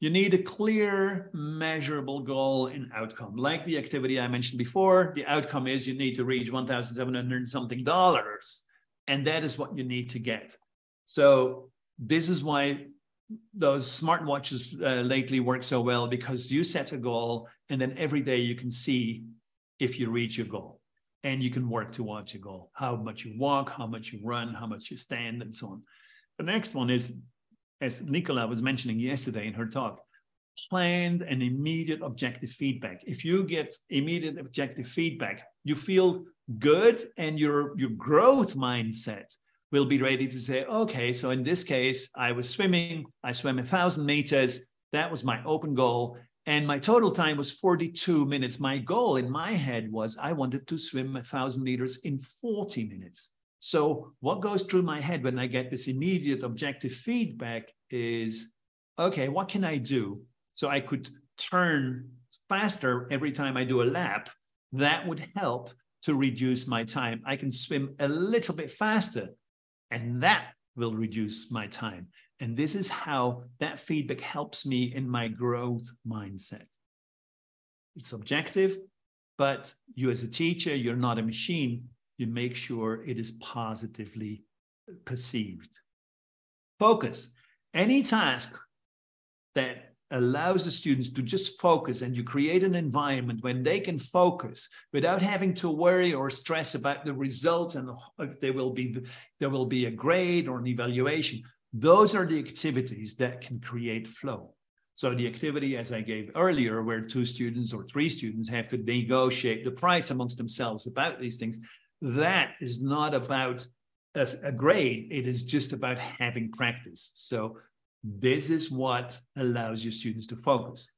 You need a clear, measurable goal and outcome. Like the activity I mentioned before, the outcome is you need to reach 1,700 something dollars. And that is what you need to get. So this is why those smartwatches uh, lately work so well because you set a goal and then every day you can see if you reach your goal and you can work towards your goal how much you walk how much you run how much you stand and so on the next one is as nicola was mentioning yesterday in her talk planned and immediate objective feedback if you get immediate objective feedback you feel good and your your growth mindset will be ready to say, okay, so in this case, I was swimming, I swam a thousand meters. That was my open goal. And my total time was 42 minutes. My goal in my head was I wanted to swim thousand meters in 40 minutes. So, what goes through my head when I get this immediate objective feedback is okay, what can I do so I could turn faster every time I do a lap? That would help to reduce my time. I can swim a little bit faster and that will reduce my time. And this is how that feedback helps me in my growth mindset. It's objective, but you as a teacher, you're not a machine. You make sure it is positively perceived. Focus. Any task that allows the students to just focus and you create an environment when they can focus without having to worry or stress about the results and if there will be there will be a grade or an evaluation those are the activities that can create flow so the activity as i gave earlier where two students or three students have to negotiate the price amongst themselves about these things that is not about a, a grade it is just about having practice so this is what allows your students to focus.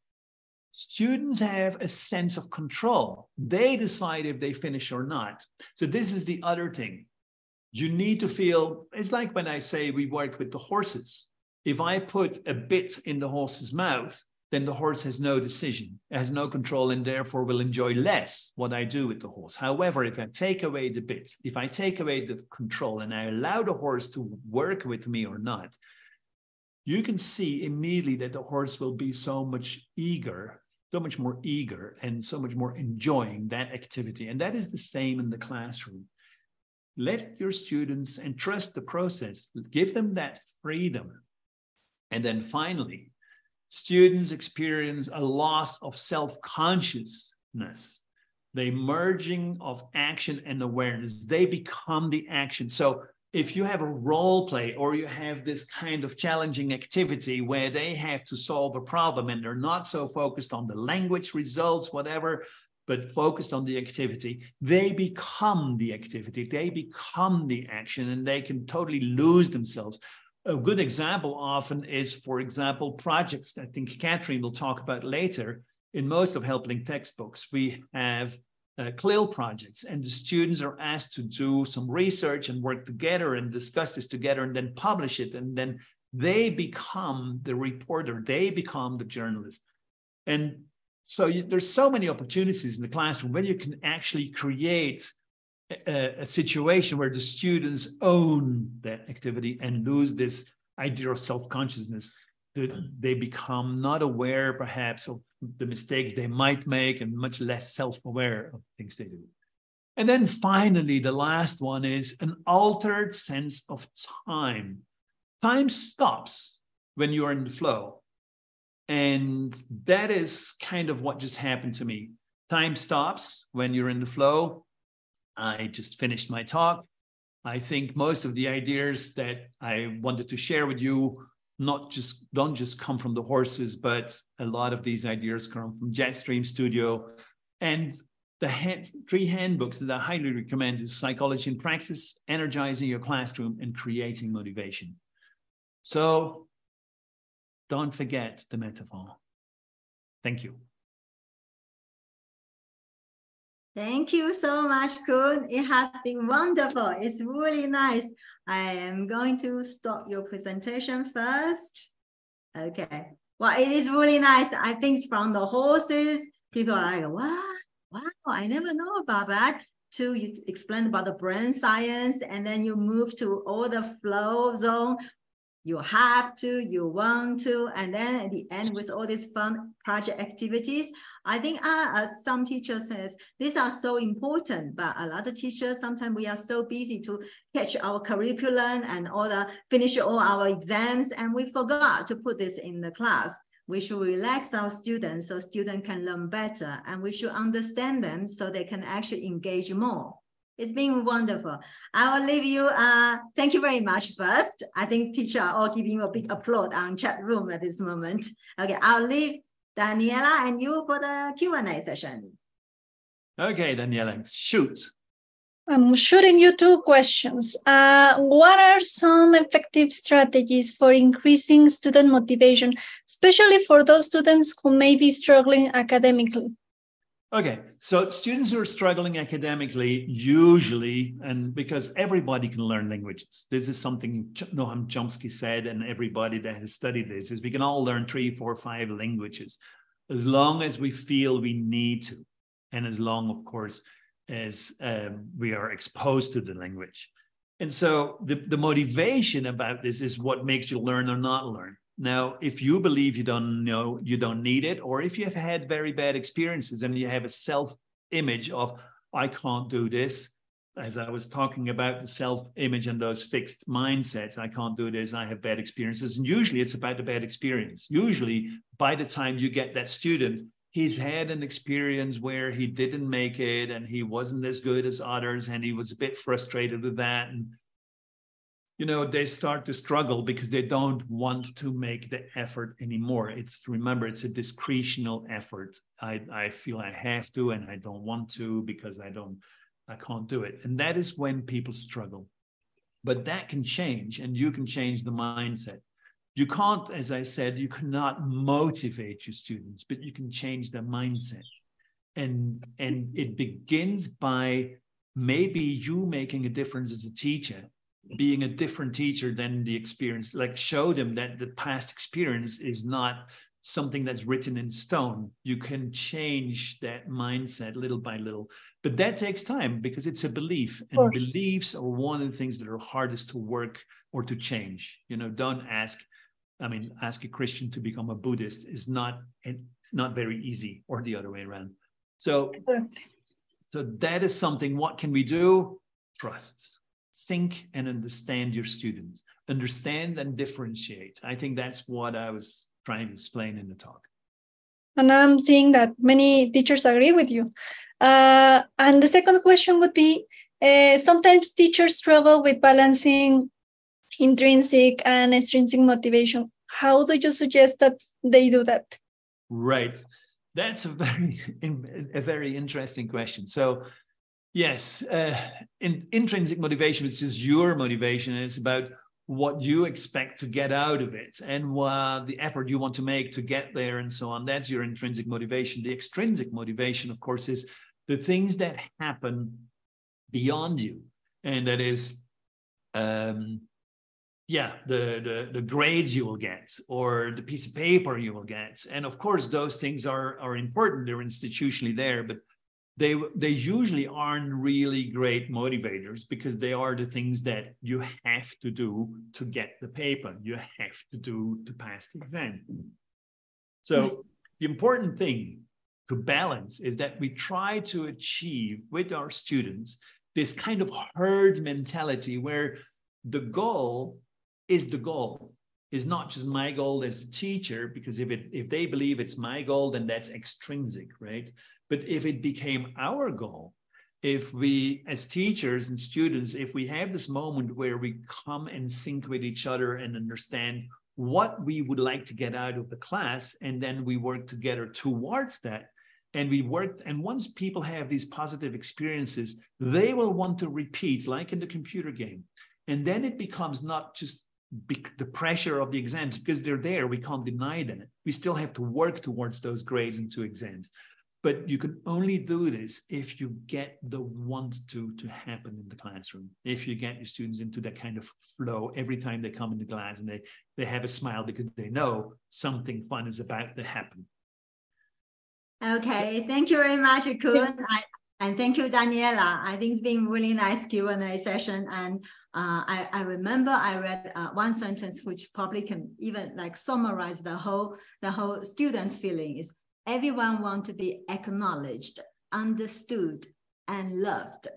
Students have a sense of control. They decide if they finish or not. So this is the other thing. You need to feel, it's like when I say we work with the horses. If I put a bit in the horse's mouth, then the horse has no decision, has no control, and therefore will enjoy less what I do with the horse. However, if I take away the bit, if I take away the control and I allow the horse to work with me or not, you can see immediately that the horse will be so much eager, so much more eager, and so much more enjoying that activity. And that is the same in the classroom. Let your students entrust the process, give them that freedom. And then finally, students experience a loss of self consciousness, the merging of action and awareness. They become the action. So if you have a role play or you have this kind of challenging activity where they have to solve a problem and they're not so focused on the language results, whatever, but focused on the activity, they become the activity, they become the action, and they can totally lose themselves. A good example often is, for example, projects. I think Catherine will talk about later. In most of Helbling textbooks, we have uh, CLIL projects, and the students are asked to do some research and work together and discuss this together and then publish it. And then they become the reporter, they become the journalist. And so you, there's so many opportunities in the classroom when you can actually create a, a situation where the students own that activity and lose this idea of self-consciousness that they become not aware perhaps of the mistakes they might make and much less self-aware of things they do. And then finally, the last one is an altered sense of time. Time stops when you're in the flow. And that is kind of what just happened to me. Time stops when you're in the flow. I just finished my talk. I think most of the ideas that I wanted to share with you not just don't just come from the horses, but a lot of these ideas come from Jetstream Studio. And the hand, three handbooks that I highly recommend is Psychology in Practice, Energizing Your Classroom, and Creating Motivation. So don't forget the metaphor. Thank you. Thank you so much, Koen. It has been wonderful. It's really nice. I am going to stop your presentation first. Okay. Well, it is really nice. I think from the horses, people are like, wow, wow, I never know about that. To you explain about the brain science, and then you move to all the flow zone. You have to, you want to, and then at the end with all these fun project activities, I think uh, as some teachers says, these are so important, but a lot of teachers, sometimes we are so busy to catch our curriculum and all the, finish all our exams, and we forgot to put this in the class. We should relax our students so students can learn better, and we should understand them so they can actually engage more. It's been wonderful. I will leave you. Uh, thank you very much first. I think teacher are all giving you a big applaud on chat room at this moment. Okay, I'll leave Daniela and you for the Q&A session. Okay, Daniela, shoot. I'm shooting you two questions. Uh, what are some effective strategies for increasing student motivation, especially for those students who may be struggling academically? Okay, so students who are struggling academically usually, and because everybody can learn languages, this is something Noam Chomsky said, and everybody that has studied this is we can all learn three, four, five languages as long as we feel we need to, and as long, of course, as um, we are exposed to the language. And so the, the motivation about this is what makes you learn or not learn. Now, if you believe you don't know, you don't need it, or if you have had very bad experiences and you have a self image of, I can't do this, as I was talking about the self image and those fixed mindsets, I can't do this, I have bad experiences. And usually it's about the bad experience. Usually, by the time you get that student, he's had an experience where he didn't make it and he wasn't as good as others and he was a bit frustrated with that. And you know they start to struggle because they don't want to make the effort anymore. It's remember it's a discretional effort. I i feel i have to and i don't want to because i don't i can't do it. And that is when people struggle. But that can change and you can change the mindset. You can't as i said you cannot motivate your students but you can change their mindset. And and it begins by maybe you making a difference as a teacher being a different teacher than the experience like show them that the past experience is not something that's written in stone. You can change that mindset little by little. But that takes time because it's a belief and beliefs are one of the things that are hardest to work or to change. You know don't ask i mean ask a christian to become a buddhist is not it's not very easy or the other way around. So so that is something what can we do? Trust think and understand your students, understand and differentiate. I think that's what I was trying to explain in the talk. And I'm seeing that many teachers agree with you. Uh, and the second question would be uh, sometimes teachers struggle with balancing intrinsic and extrinsic motivation. How do you suggest that they do that? Right. That's a very, a very interesting question. So Yes, uh, in, intrinsic motivation, which is your motivation, it's about what you expect to get out of it and uh, the effort you want to make to get there and so on. That's your intrinsic motivation. The extrinsic motivation, of course, is the things that happen beyond you, and that is, um, yeah, the, the the grades you will get or the piece of paper you will get, and of course, those things are are important. They're institutionally there, but they they usually aren't really great motivators because they are the things that you have to do to get the paper. You have to do to pass the exam. So hmm. the important thing to balance is that we try to achieve with our students this kind of herd mentality where the goal is the goal. Is not just my goal as a teacher because if it if they believe it's my goal then that's extrinsic right but if it became our goal, if we, as teachers and students, if we have this moment where we come and sync with each other and understand what we would like to get out of the class, and then we work together towards that, and we work, and once people have these positive experiences, they will want to repeat, like in the computer game. And then it becomes not just the pressure of the exams because they're there. We can't deny that. We still have to work towards those grades and two exams. But you can only do this if you get the want to to happen in the classroom. If you get your students into that kind of flow every time they come into class and they they have a smile because they know something fun is about to happen. Okay, so, thank you very much, Koen. Yeah. and thank you, Daniela. I think it's been really nice Q&A session. And uh, I, I remember I read uh, one sentence which probably can even like summarize the whole the whole student's feeling is everyone want to be acknowledged, understood, and loved.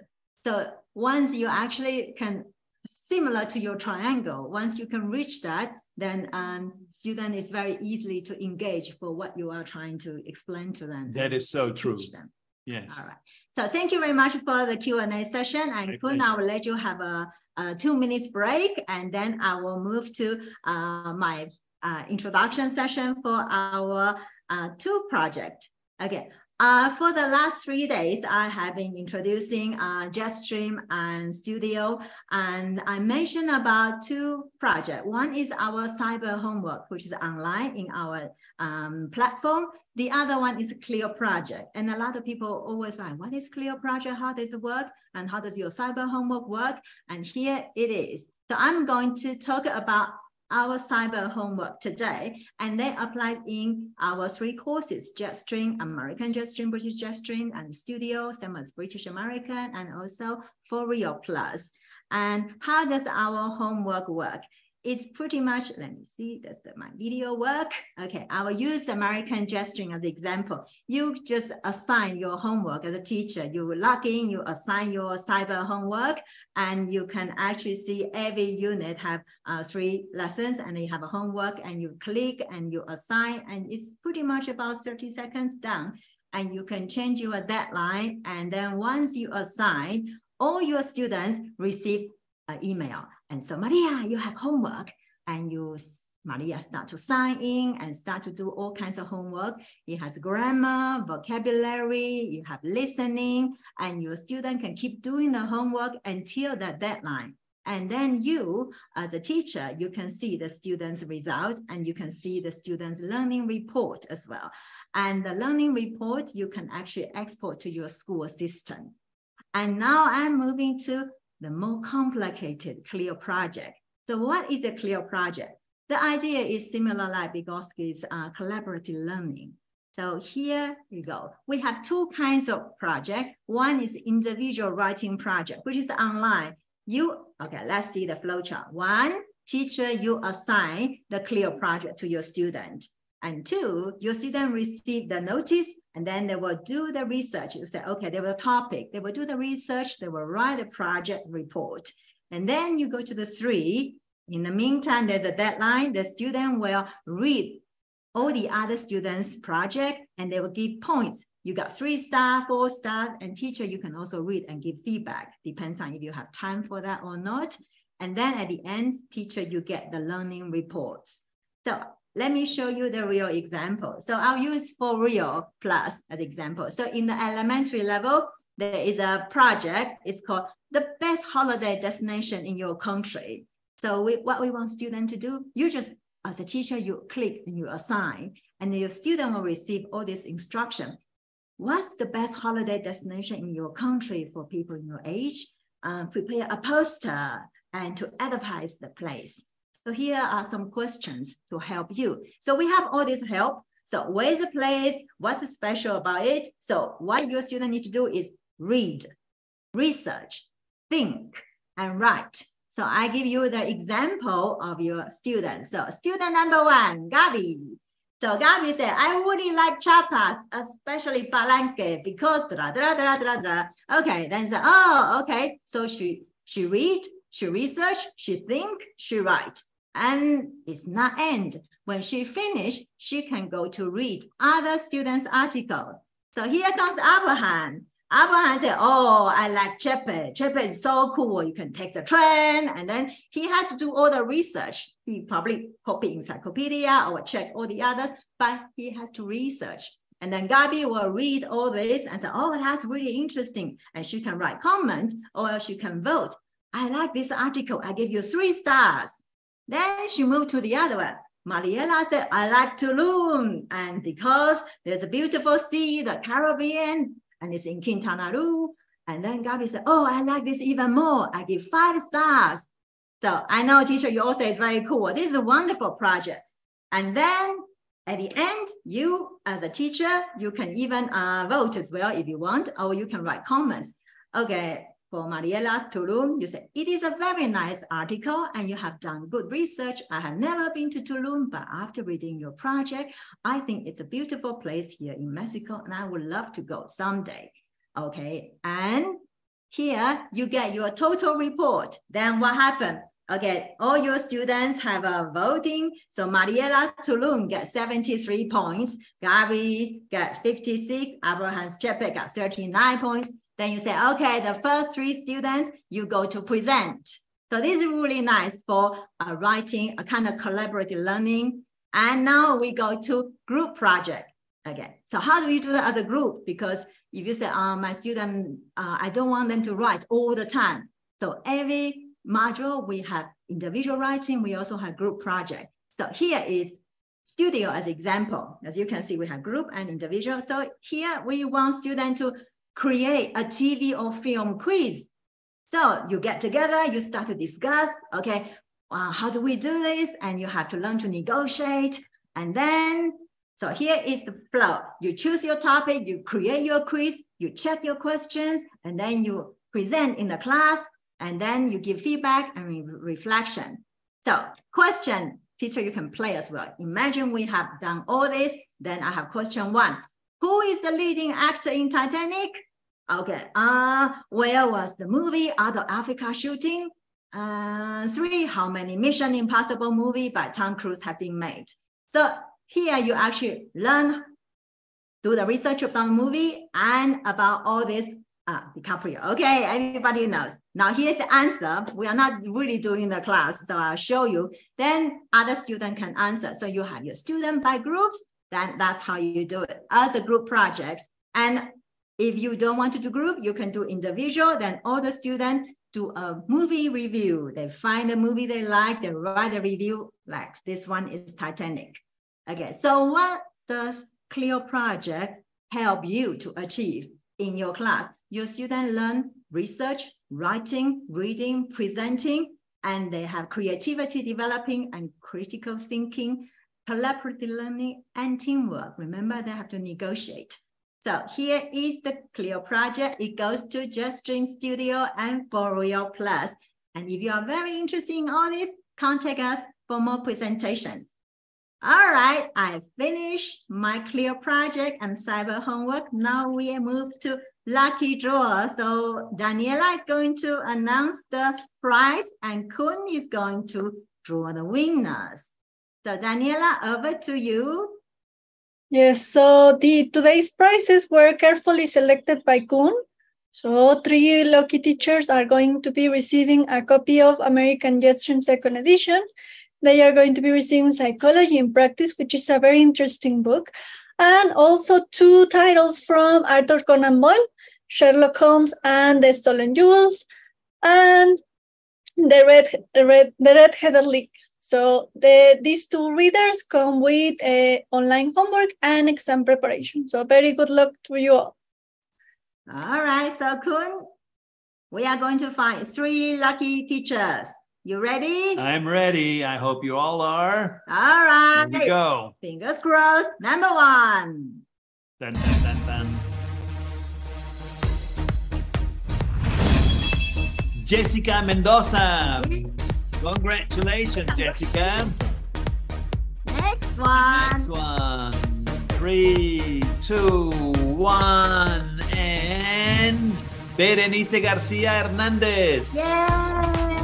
So once you actually can similar to your triangle, once you can reach that, then um, student is very easily to engage for what you are trying to explain to them. That is so true. Them. Yes. All right. So thank you very much for the Q&A session. And Koen, I will let you have a, a, two minutes break and then I will move to uh, my uh, introduction session for our uh, two project. Okay, uh, for the last three days, I have been introducing uh, JetStream and Studio, and I mentioned about two projects. One is our cyber homework, which is online in our um, platform. The other one is CLIL Project. And a lot of people always like, what is CLIL Project? How does it work? And how does your cyber homework work? And here it is. So I'm going to talk about our cyber homework today, and they applied in our three courses, JetStream, American JetStream, British JetStream, and Studio, same as British American, and also For Real Plus. And how does our homework work? It's pretty much, let me see, does the, my video work? Okay, I will use American JetStream as example. You just assign your homework as a teacher. You log in, you assign your cyber homework, and you can actually see every unit have uh, three lessons, and you have a homework, and you click and you assign, and it's pretty much about 30 seconds done. And you can change your deadline, and then once you assign, all your students receive an email and so Maria, you have homework and you Maria start to sign in and start to do all kinds of homework. It has grammar, vocabulary, you have listening, and your student can keep doing the homework until that deadline. And then you, as a teacher, you can see the student's result and you can see the student's learning report as well. And the learning report, you can actually export to your school assistant. And now I'm moving to the more complicated CLIL project. So what is a CLIL project? The idea is similar like Vygotsky's uh, collaborative learning. So here you go. We have two kinds of project. One is individual writing project, which is online. You, okay, let's see the flowchart. One, teacher, you assign the CLIL project to your student. And two, your student receive the notice and then they will do the research. You say, okay, they will topic, they will do the research, they will write a project report. And then you go to the three. In the meantime, there's a deadline. The student will read all the other students' project and they will give points. You got three star, four star, and teacher, you can also read and give feedback. Depends on if you have time for that or not. And then at the end, teacher, you get the learning reports. So let me show you the real example. So I'll use for real plus as example. So in the elementary level, there is a project. It's called the best holiday destination in your country. So we, what we want students to do, you just, as a teacher, you click and you assign, and your student will receive all this instruction. What's the best holiday destination in your country for people in your age? Um, prepare a poster and to advertise the place. So here are some questions to help you. So we have all this help. So where's the place? What's special about it? So what your student need to do is read, research, think, and write. So I give you the example of your students. So student number one, Gabi. So Gabi said, I really like Chiapas, especially Palenque, because da, da, da, da, da, Okay, then say, oh, okay. So she she read, she research, she think, she write and it's not end. When she finish, she can go to read other students' article. So here comes Abraham. Abraham said, oh, I like Chepe. Chepe is so cool. You can take the train. And then he had to do all the research. He probably copy encyclopedia or check all the others, but he has to research. And then Gabi will read all this and say, oh, that's really interesting. And she can write comment or she can vote. I like this article. I give you three stars. Then she moved to the other one. Mariela said, I like Tulum. And because there's a beautiful sea, the Caribbean, and it's in Quintana Roo. And then Gabi said, oh, I like this even more. I give five stars. So I know teacher, you also is very cool. This is a wonderful project. And then at the end, you as a teacher, you can even uh, vote as well if you want, or you can write comments. Okay, for Mariela's Tulum, you say, it is a very nice article and you have done good research. I have never been to Tulum, but after reading your project, I think it's a beautiful place here in Mexico and I would love to go someday. Okay, and here you get your total report. Then what happened? Okay, all your students have a voting. So Mariela Tulum get 73 points. Gabi get 56. Abraham's Chepe got 39 points. Then you say, okay, the first three students, you go to present. So this is really nice for uh, writing, a kind of collaborative learning. And now we go to group project again. So how do you do that as a group? Because if you say, uh, my student, uh, I don't want them to write all the time. So every module, we have individual writing, we also have group project. So here is studio as example. As you can see, we have group and individual. So here we want students to create a TV or film quiz. So you get together, you start to discuss, okay, uh, how do we do this? And you have to learn to negotiate. And then, so here is the flow. You choose your topic, you create your quiz, you check your questions, and then you present in the class and then you give feedback and re reflection. So question, teacher, you can play as well. Imagine we have done all this, then I have question one. Who is the leading actor in Titanic? Okay, uh, where was the movie out of Africa shooting? Uh, three, how many Mission Impossible movie by Tom Cruise have been made? So here you actually learn, do the research about the movie and about all this Ah, DiCaprio. Okay, everybody knows. Now here's the answer. We are not really doing the class, so I'll show you. Then other student can answer. So you have your student by groups, then that's how you do it as a group project. And if you don't want to do group, you can do individual, then all the students do a movie review. They find a movie they like, they write a review, like this one is Titanic. Okay, so what does CLIL project help you to achieve in your class? your students learn research, writing, reading, presenting, and they have creativity developing and critical thinking, collaborative learning, and teamwork. Remember, they have to negotiate. So here is the CLIL project. It goes to Just JetStream Studio and Royal Plus. And if you are very interested in all this, contact us for more presentations. All right, I finished my CLIL project and cyber homework. Now we move to lucky draw. So Daniela is going to announce the prize and Koen is going to draw the winners. So Daniela, over to you. Yes, so the today's prizes were carefully selected by Koen. So three lucky teachers are going to be receiving a copy of American JetStream Second Edition. They are going to be receiving Psychology in Practice, which is a very interesting book, and also two titles from Arthur Conan Doyle, Sherlock Holmes and the Stolen Jewels, and the red, the red, the red-headed league. So the these two readers come with a online homework and exam preparation. So very good luck to you all. All right, so Koen, we are going to find three lucky teachers. You ready? I'm ready. I hope you all are. All right. Here we go. Fingers crossed. Number one. Dun, dun, dun, dun. Jessica Mendoza. Congratulations, Jessica. Next one. Next one. Three, two, one, and Berenice Garcia Hernandez. Yay!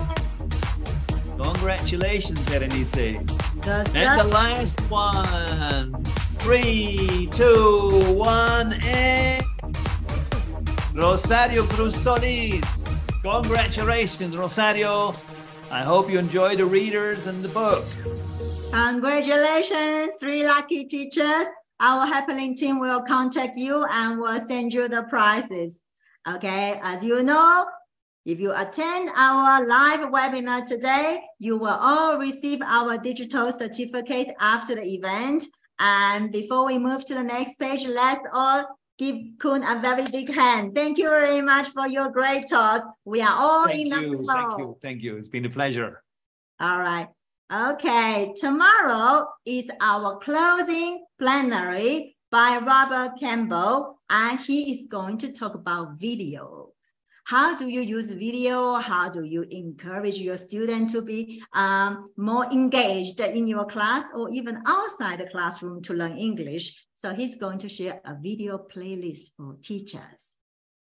Congratulations, Berenice. The And the last one. Three, two, one, and Rosario Cruz Solis. Congratulations, Rosario. I hope you enjoy the readers and the book. Congratulations, three lucky teachers. Our Helbling team will contact you and will send you the prizes. Okay, as you know, if you attend our live webinar today, you will all receive our digital certificate after the event. And before we move to the next page, let's all give Koen a very big hand. Thank you very much for your great talk. We are all Thank in the you, flow. thank you, thank you. It's been a pleasure. All right. Okay. Tomorrow is our closing plenary by Robert Campbell, and he is going to talk about video. how do you use video? How do you encourage your student to be um, more engaged in your class or even outside the classroom to learn English? So he's going to share a video playlist for teachers.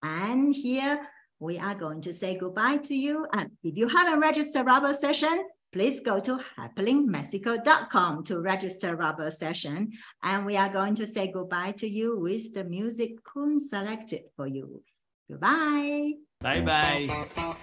And here we are going to say goodbye to you. And if you haven't registered Robert session, please go to helblingmexico.com to register Robert session. And we are going to say goodbye to you with the music Koen selected for you. Goodbye. Bye bye.